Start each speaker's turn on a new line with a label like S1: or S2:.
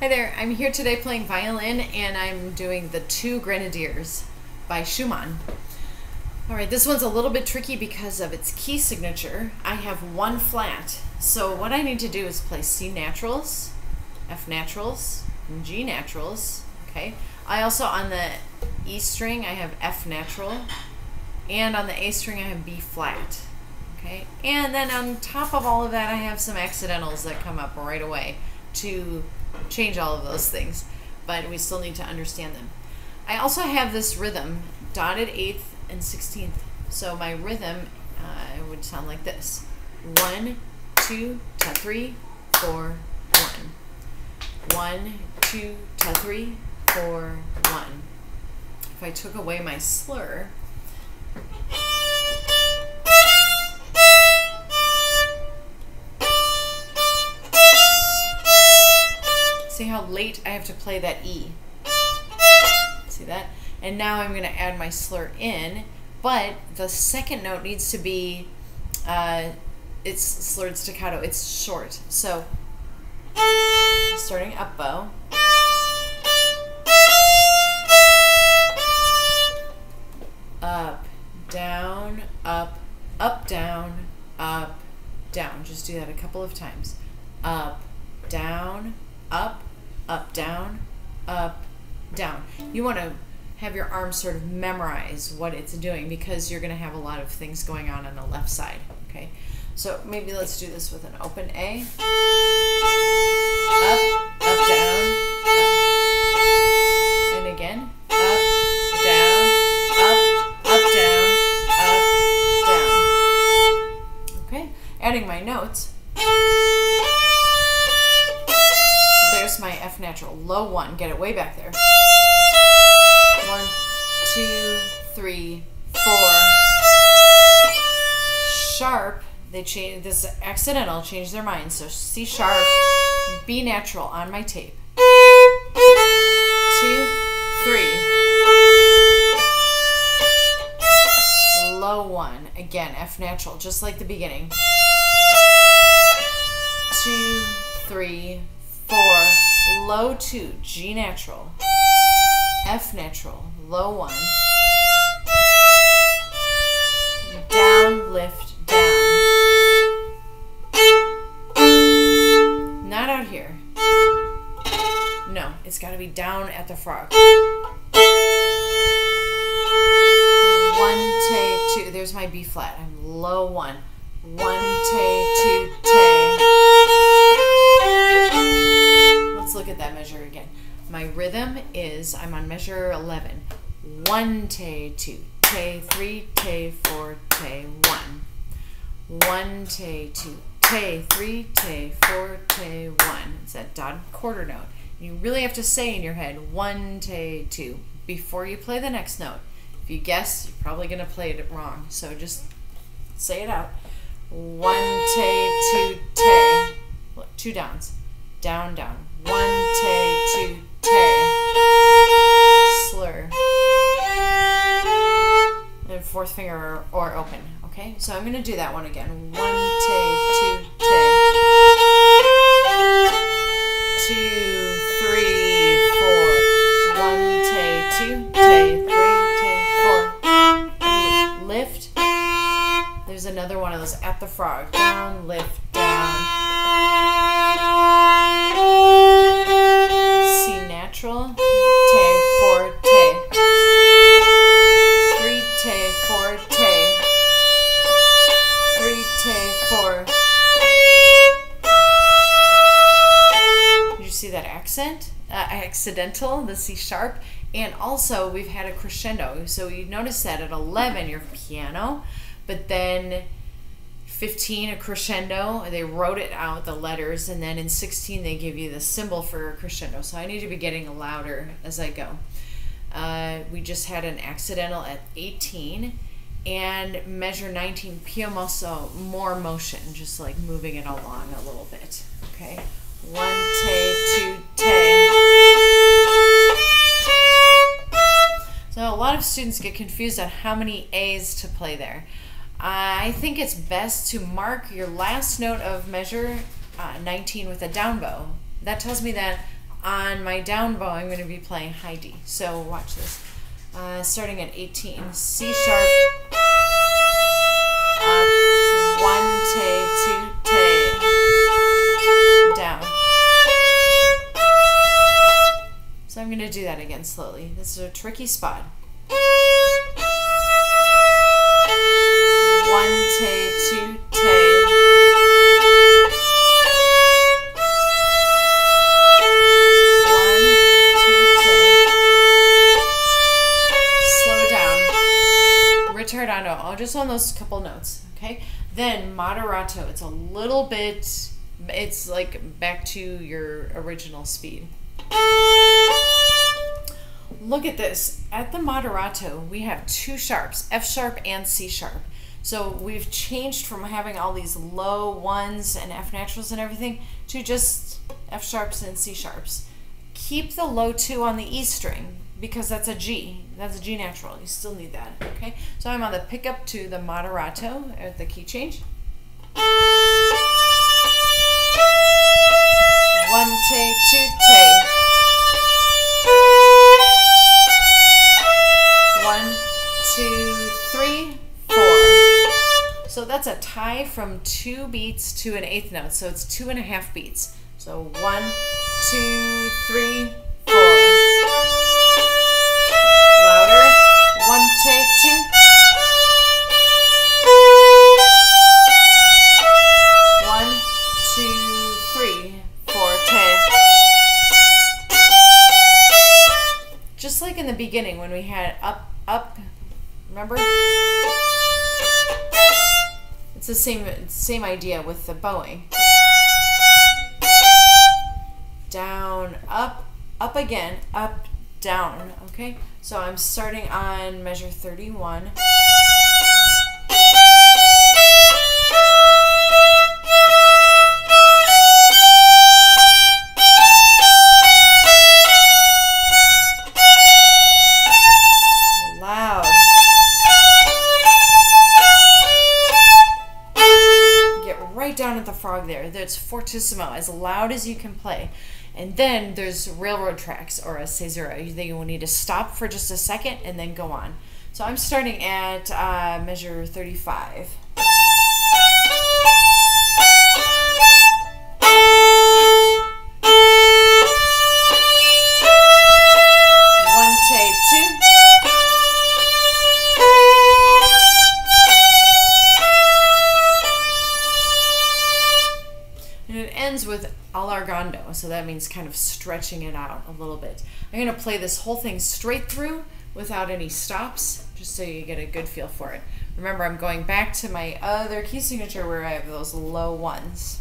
S1: Hi there, I'm here today playing violin and I'm doing the Two Grenadiers by Schumann. Alright, this one's a little bit tricky because of its key signature. I have one flat, so what I need to do is play C naturals, F naturals, and G naturals, okay? I also, on the E string, I have F natural, and on the A string, I have B flat, okay? And then on top of all of that, I have some accidentals that come up right away to change all of those things, but we still need to understand them. I also have this rhythm, dotted eighth and sixteenth. So my rhythm uh, would sound like this: one, two, ta three, four, one. One, two, ta three, four, one. If I took away my slur, I have to play that E? See that? And now I'm going to add my slur in, but the second note needs to be, uh, it's slurred staccato, it's short. So, starting up bow. Up, down, up, up, down, up, down. Just do that a couple of times. Up, down, up, up, down, up, down. You want to have your arm sort of memorize what it's doing because you're going to have a lot of things going on on the left side. Okay, so maybe let's do this with an open A. Up, Low one. Get it way back there. One, two, three, four. Sharp. They change this accidental. Change their mind. So C sharp, B natural on my tape. Two, three. Low one. Again, F natural, just like the beginning. Low two, G natural, F natural, low one, down, lift, down. Not out here. No, it's got to be down at the frog. One, tay, two. There's my B flat. I'm low one. One, tay, two, look at that measure again. My rhythm is I'm on measure 11. One, tay, two, tay, three, tay, four, tay, one. One, tay, two, tay, three, tay, four, tay, one. It's that dotted quarter note. You really have to say in your head one, tay, two before you play the next note. If you guess, you're probably going to play it wrong. So just say it out. One, tay, two, tay. Look, two downs. Down, down. One, tay, two, tay. Slur. And fourth finger or, or open. Okay, so I'm going to do that one again. One, tay, two, tay. Two, three, four. One, tay, two, tay, three, tay, four. Lift. There's another one of those at the frog. Down, lift, accidental, the C sharp. And also, we've had a crescendo. So you notice that at 11, you're piano, but then 15, a crescendo. They wrote it out, the letters, and then in 16, they give you the symbol for a crescendo. So I need to be getting louder as I go. Uh, we just had an accidental at 18 and measure 19 più mosso more motion just like moving it along a little bit okay one tay two tay so a lot of students get confused on how many a's to play there i think it's best to mark your last note of measure uh, 19 with a down bow that tells me that on my down bow, I'm going to be playing high D. So watch this. Uh, starting at 18, C sharp, up, one, te, two, This is a tricky spot. One, te, two, te. One, two, te. Slow down. All just on those couple notes, okay? Then moderato, it's a little bit, it's like back to your original speed. Look at this. At the moderato, we have two sharps, F sharp and C sharp. So we've changed from having all these low ones and F naturals and everything to just F sharps and C sharps. Keep the low two on the E string because that's a G. That's a G natural. You still need that. Okay. So I'm on the pickup to the moderato at the key change. One te, two te. One, two, three, four. So that's a tie from two beats to an eighth note. So it's two and a half beats. So one, two, three, four. Louder. One, two, three, four. Just like in the beginning when we had up, same same idea with the bowing. Down, up, up again, up, down. Okay, so I'm starting on measure 31. Frog there. That's fortissimo, as loud as you can play. And then there's railroad tracks or a caesura. You will need to stop for just a second and then go on. So I'm starting at uh, measure 35. Ends with allargando, so that means kind of stretching it out a little bit. I'm going to play this whole thing straight through without any stops, just so you get a good feel for it. Remember, I'm going back to my other key signature where I have those low ones.